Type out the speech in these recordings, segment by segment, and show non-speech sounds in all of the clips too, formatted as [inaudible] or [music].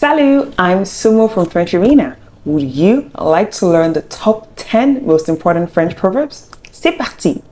Salut, I'm Sumo from French Arena. Would you like to learn the top 10 most important French proverbs? C'est parti!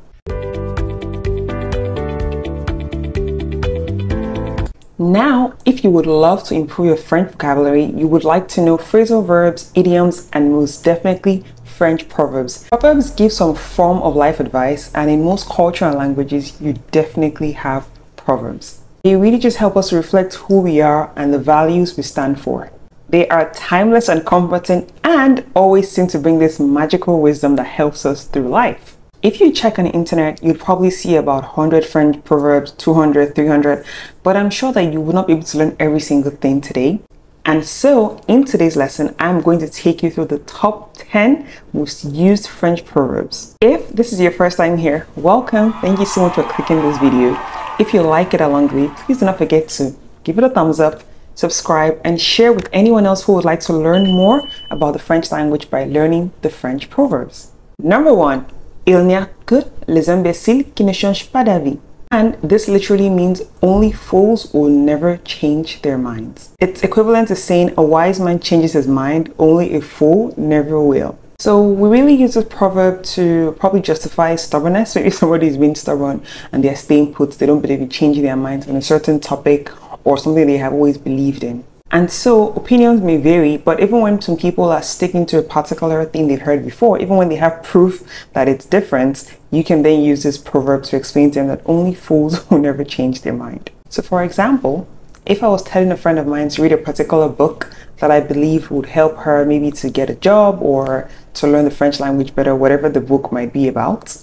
Now, if you would love to improve your French vocabulary, you would like to know phrasal verbs, idioms, and most definitely French proverbs. Proverbs give some form of life advice, and in most culture and languages, you definitely have proverbs. They really just help us reflect who we are and the values we stand for. They are timeless and comforting and always seem to bring this magical wisdom that helps us through life. If you check on the internet, you'd probably see about 100 French proverbs, 200, 300, but I'm sure that you will not be able to learn every single thing today. And so, in today's lesson, I'm going to take you through the top 10 most used French proverbs. If this is your first time here, welcome. Thank you so much for clicking this video. If you like it along the way, please do not forget to give it a thumbs up, subscribe, and share with anyone else who would like to learn more about the French language by learning the French proverbs. Number one, il n'y a que les imbéciles qui ne changent pas d'avis. And this literally means only fools will never change their minds. It's equivalent to saying a wise man changes his mind, only a fool never will. So we really use this proverb to probably justify stubbornness. Maybe if somebody is being stubborn and they're staying put, they don't believe in changing their minds on a certain topic or something they have always believed in. And so opinions may vary, but even when some people are sticking to a particular thing they've heard before, even when they have proof that it's different, you can then use this proverb to explain to them that only fools [laughs] will never change their mind. So for example, if I was telling a friend of mine to read a particular book that I believe would help her maybe to get a job or to learn the French language better, whatever the book might be about.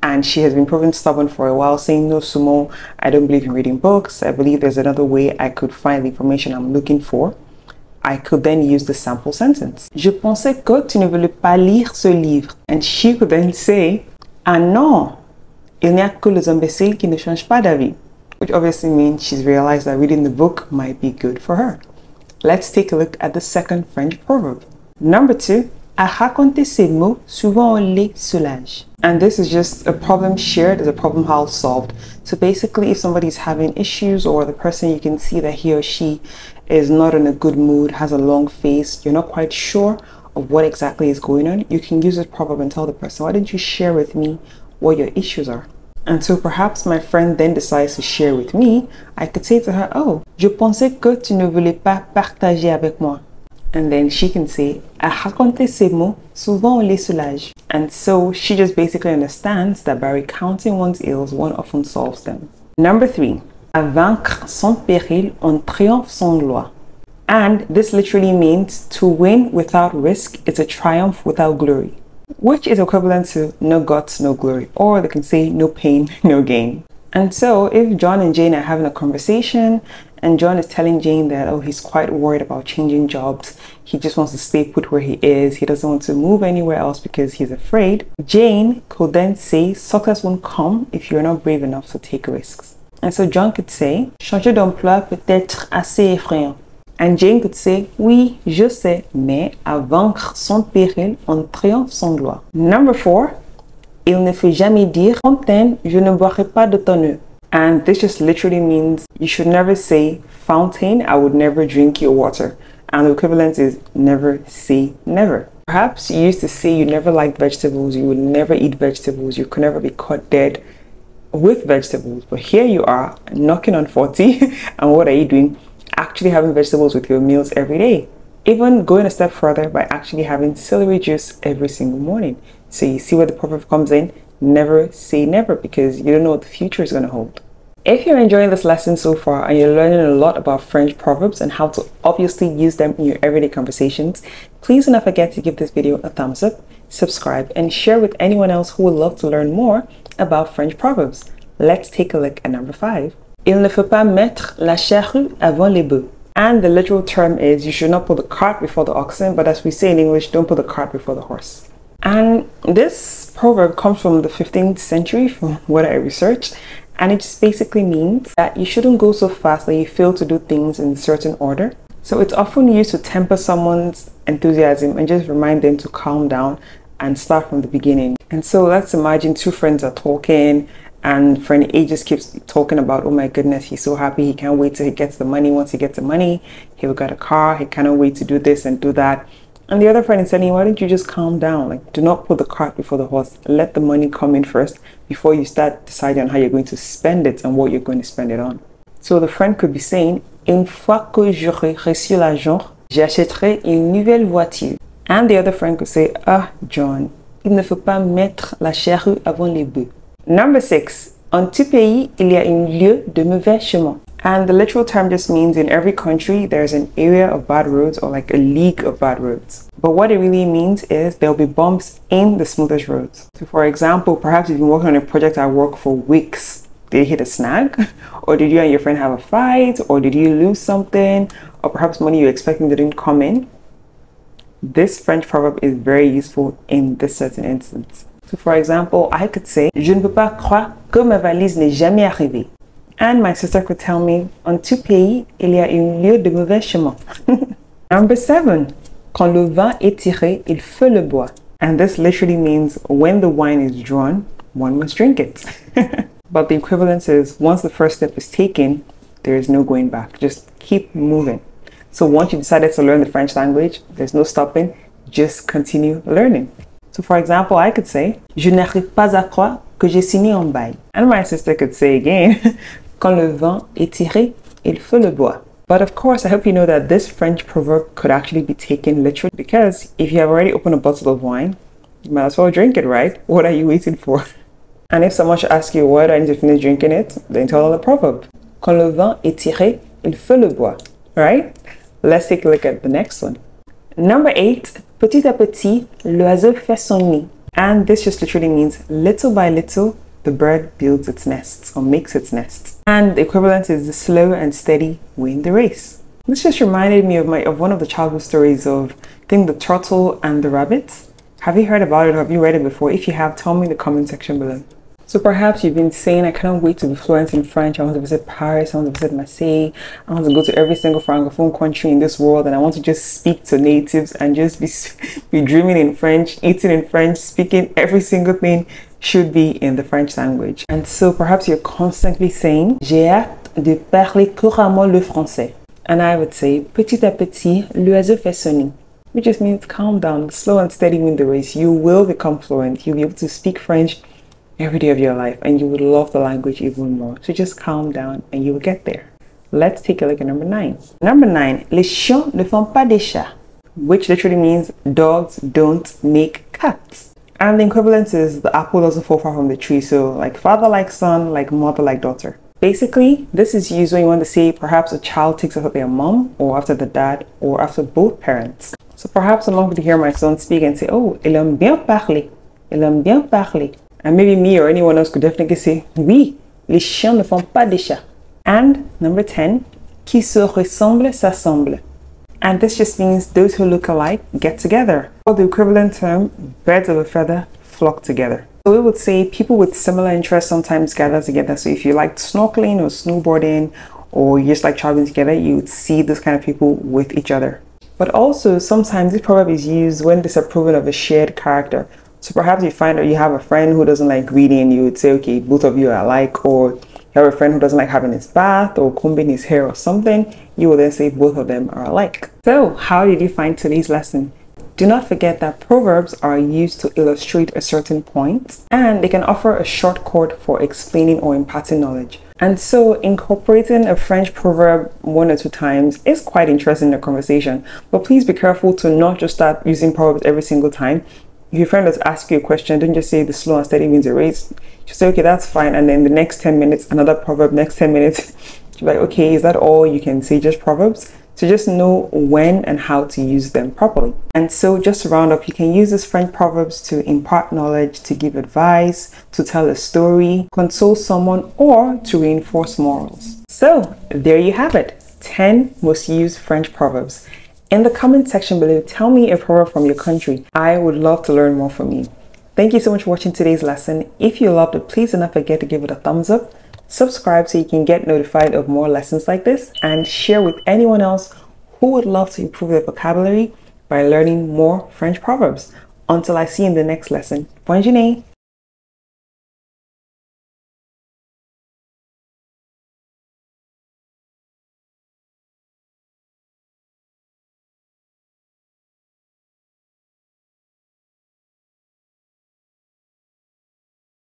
And she has been proven stubborn for a while, saying, No, Sumo, I don't believe in reading books. I believe there's another way I could find the information I'm looking for. I could then use the sample sentence. Je pensais que tu ne voulais pas lire ce livre. And she could then say, Ah non, il n'y a que les imbéciles qui ne changent pas d'avis. Which obviously means she's realized that reading the book might be good for her. Let's take a look at the second French proverb. Number two, à raconter ses maux, souvent on les soulage. And this is just a problem shared as a problem how solved. So basically, if somebody's having issues or the person you can see that he or she is not in a good mood, has a long face, you're not quite sure of what exactly is going on, you can use this proverb and tell the person, why don't you share with me what your issues are? And so perhaps my friend then decides to share with me. I could say to her, Oh, je pensais que tu ne voulais pas partager avec moi. And then she can say, à raconter ses maux, souvent on les soulage. And so she just basically understands that by recounting one's ills, one often solves them. Number three, à vaincre sans péril, on triomphe sans gloire. And this literally means to win without risk is a triumph without glory which is equivalent to no guts, no glory, or they can say no pain, [laughs] no gain. And so, if John and Jane are having a conversation, and John is telling Jane that, oh, he's quite worried about changing jobs, he just wants to stay put where he is, he doesn't want to move anywhere else because he's afraid, Jane could then say, success won't come if you're not brave enough to take risks. And so John could say, changer d'emploi peut être assez effrayant. And Jane could say, oui, je sais, mais à vaincre sans péril, on triomphe sans gloire. Number four, il ne faut jamais dire, fontaine, je ne boirai pas de ton. And this just literally means you should never say, fountain, I would never drink your water. And the equivalent is never say never. Perhaps you used to say you never liked vegetables, you would never eat vegetables, you could never be caught dead with vegetables. But here you are knocking on 40, [laughs] and what are you doing? Actually having vegetables with your meals every day. Even going a step further by actually having celery juice every single morning. So you see where the proverb comes in. Never say never because you don't know what the future is going to hold. If you're enjoying this lesson so far and you're learning a lot about French proverbs and how to obviously use them in your everyday conversations, please do not forget to give this video a thumbs up, subscribe, and share with anyone else who would love to learn more about French proverbs. Let's take a look at number five. Il ne faut pas mettre la charrue avant les bœufs. And the literal term is you should not put the cart before the oxen, but as we say in English, don't put the cart before the horse. And this proverb comes from the 15th century, from what I researched, and it just basically means that you shouldn't go so fast that you fail to do things in a certain order. So it's often used to temper someone's enthusiasm and just remind them to calm down and start from the beginning. And so let's imagine two friends are talking and friend A just keeps talking about, oh my goodness, he's so happy, he can't wait till he gets the money. Once he gets the money, he'll get a car, he cannot wait to do this and do that. And the other friend is telling you, why don't you just calm down? Like, do not put the cart before the horse. Let the money come in first before you start deciding on how you're going to spend it and what you're going to spend it on. So the friend could be saying, une fois que j'aurai reçu l'argent, j'achèterai une nouvelle voiture. And the other friend could say, ah, John, il ne faut pas mettre la charrue avant les bœufs. Number six, en tout pays, il y a un lieu de mauvais chemin. And the literal term just means in every country there's an area of bad roads or like a league of bad roads. But what it really means is there'll be bumps in the smoothest roads. So for example, perhaps you've been working on a project at work for weeks. Did you hit a snag? [laughs] Or did you and your friend have a fight? Or did you lose something? Or perhaps money you're expecting didn't come in? This French proverb is very useful in this certain instance. For example, I could say, Je ne peux pas croire que ma valise n'est jamais arrivée. And my sister could tell me, en tout pays, il y a un lieu de mauvais chemin. [laughs] Number seven, quand le vin est tiré, il faut le boire. And this literally means when the wine is drawn, one must drink it. [laughs] but the equivalence is once the first step is taken, there is no going back. Just keep moving. So once you decided to learn the French language, there's no stopping. Just continue learning. So for example, I could say, Je n'arrive pas à croire que j'ai signé un bail. And my sister could say again, [laughs] Quand le vin est tiré, il faut le boire. But of course, I hope you know that this French proverb could actually be taken literally because if you have already opened a bottle of wine, you might as well drink it, right? [laughs] What are you waiting for? And if someone should ask you do I need to finish drinking it, then tell them the proverb. Quand le vin est tiré, il faut le boire. Right? Let's take a look at the next one. Number eight, petit à petit, l'oiseau fait son nid. And this just literally means little by little, the bird builds its nest or makes its nest. And the equivalent is the slow and steady win the race. This just reminded me of my of one of the childhood stories of I think the turtle and the rabbit. Have you heard about it or have you read it before? If you have, tell me in the comment section below. So perhaps you've been saying, I cannot wait to be fluent in French. I want to visit Paris. I want to visit Marseille. I want to go to every single francophone country in this world, and I want to just speak to natives and just be [laughs] be dreaming in French, eating in French, speaking every single thing should be in the French language. And so perhaps you're constantly saying, J'ai hâte de parler couramment le français. And I would say, petit à petit, l'oiseau fait son which just means calm down, slow and steady win the race. You will become fluent. You'll be able to speak French every day of your life and you would love the language even more. So just calm down and you will get there. Let's take a look at number nine. Number nine, les chiens ne font pas des chats, which literally means dogs don't make cats. And the equivalent is the apple doesn't fall far from the tree. So like father like son, like mother like daughter. Basically, this is used when you want to say perhaps a child takes after their mom or after the dad or after both parents. So perhaps I'm going to hear my son speak and say, oh, il aime bien parler. Il aime bien parler. And maybe me or anyone else could definitely say, oui, les chiens ne font pas des chats. And number 10, qui se ressemble s'assemble. And this just means those who look alike get together. Or the equivalent term, birds of a feather flock together. So we would say people with similar interests sometimes gather together. So if you like snorkeling or snowboarding or you just like traveling together, you would see those kind of people with each other. But also sometimes this proverb is used when disapproving of a shared character. So perhaps you find that you have a friend who doesn't like reading, you would say, okay, both of you are alike, or you have a friend who doesn't like having his bath or combing his hair or something, you will then say both of them are alike. So, how did you find today's lesson? Do not forget that proverbs are used to illustrate a certain point and they can offer a shortcut for explaining or imparting knowledge. And so incorporating a French proverb one or two times is quite interesting in the conversation. But please be careful to not just start using proverbs every single time if your friend does ask you a question, don't just say the slow and steady wins a race. Just say, okay, that's fine. And then the next 10 minutes, another proverb, next 10 minutes, [laughs] you're like, okay, is that all you can say? Just proverbs? So just know when and how to use them properly. And so just to round up, you can use these French proverbs to impart knowledge, to give advice, to tell a story, console someone, or to reinforce morals. So there you have it. 10 most used French proverbs. In the comment section below, tell me a proverb from your country. I would love to learn more from you. Thank you so much for watching today's lesson. If you loved it, please do not forget to give it a thumbs up, subscribe so you can get notified of more lessons like this, and share with anyone else who would love to improve their vocabulary by learning more French proverbs. Until I see you in the next lesson, bonne journée!